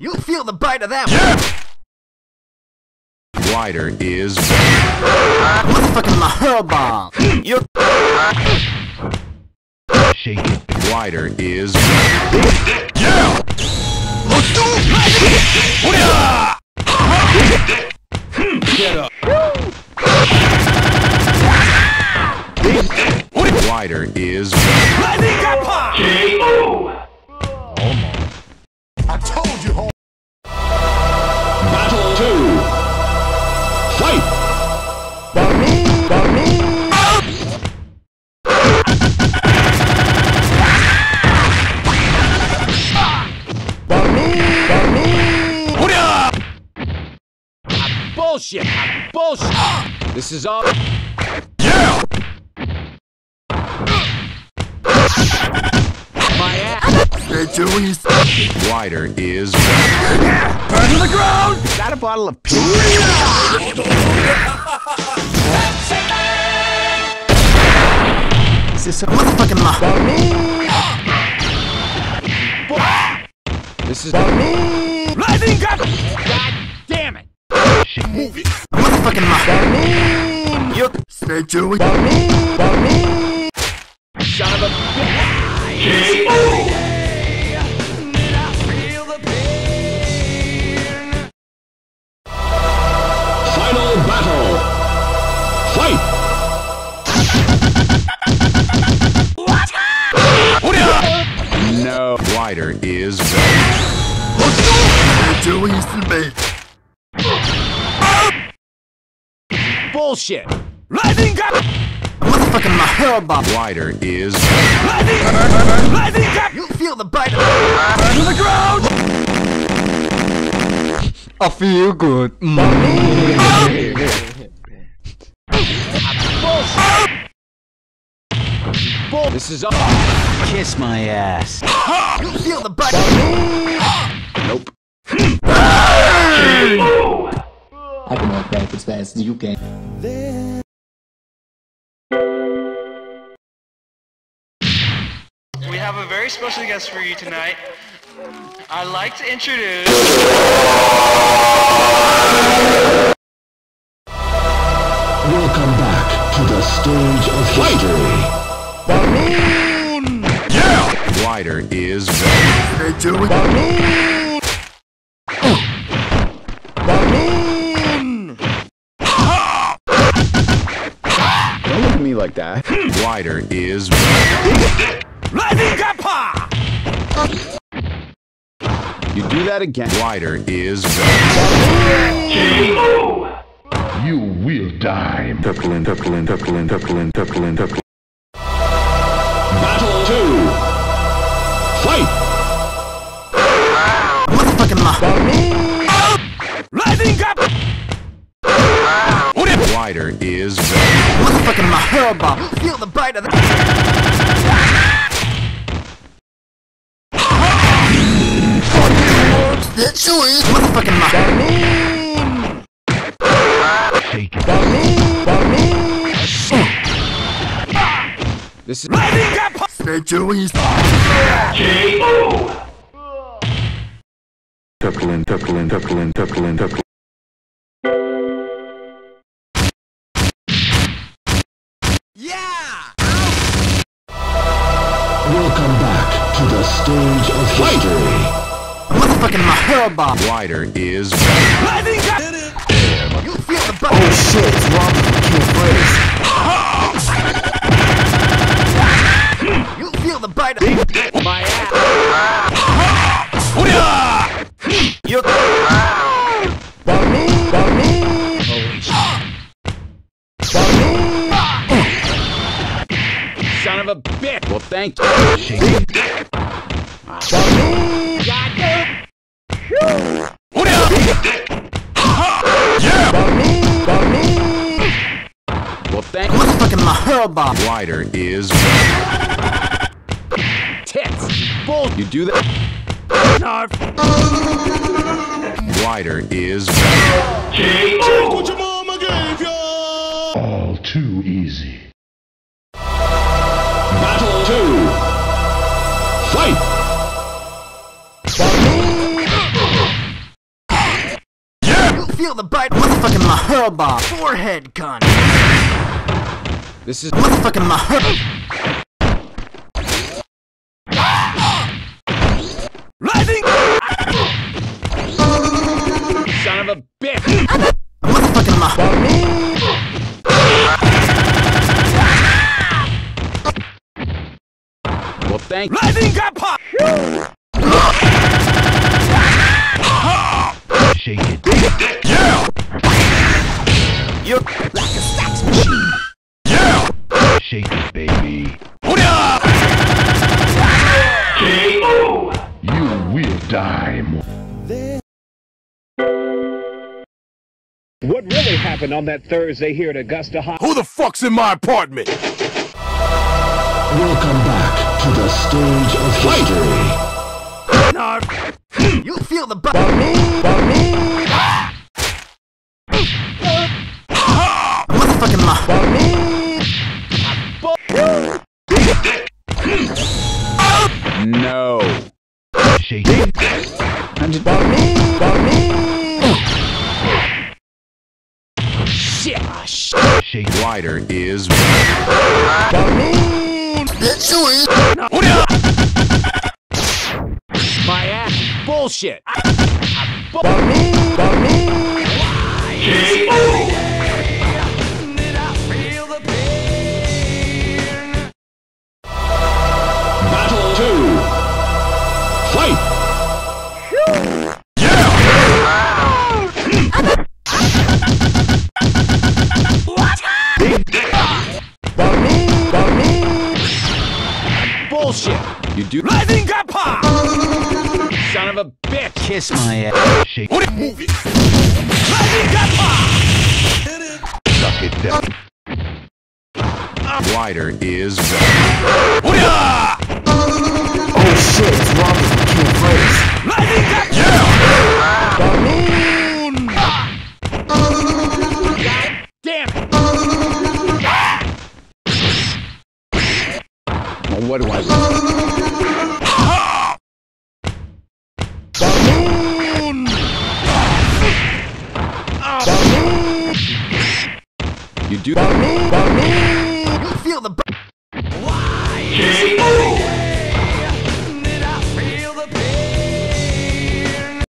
You'll feel the bite of that one. Wider is Motherfucking my hurl bomb. You're shake it. Wider is Wider is Battle 2. Fight! Baloo! Baloo! Bullshit! Bullshit! This is all. My ass! Wider is Turn to the Is that a bottle of pee? Is this a motherfucking my This is. Rising up! God damn it! motherfucking my You're Stay Chewy. Son Fight! No. Wider is Bullshit! Rising up! motherfucking my hair bomb. Wider is Rising up! You'll feel the bite of To the ground! I feel good. Mm. Oh. Bull. This is all. Kiss my ass. You'll feel the bite Nope. I can walk back as fast as you can. We have a very special guest for you tonight. I'd like to introduce. Welcome back to the stage of history. Wider is better. They Don't look at me like that. Wider is better. Rising up! You do that again. Wider is better. You will die. Battle 2. Fight! motherfucking Rising up! Wider is motherfucking my hurl bomb. You'll feel the bite of that That's yours. Motherfucking my This is. Rising up! Stay Chewy. Yeah! Welcome back to the stage of history. Motherfucking my hurl bomb. Wider is Rising up! You'll feel the bite. Oh shit, a bitch! Well, thank you. Well, thank you. motherfucking my hurl. Wider is Tits! Bull! You do that? Narf! Wider is All too easy. Motherfucking Mahaba. Forehead gun. This is Motherfucking Mahaba. Rising! Son of a bitch! Motherfucking Mahaba. Well, thank Rising Kappa! Shake it. Yeah! You're like a sex machine. Yeah! Shake it, baby. Hoodah! You will die. What really happened on that Thursday here at Augusta High? Who the fuck's in my apartment? Welcome back to the stage of history. You feel the bite. Motherfucking Mahaba. No. Shake! Shake. Wider is Hoodah! My ass. Bullshit. Battle 2. Fight! Bullshit. You do. Rising Kiss my ass. Shake What move it? Rising Kappa! Suck it down. wider is Hoodah! Oh shit, it's Robbie from King Fighters. Rising Kappa! Yeah! Damn it! Well, what do I... do.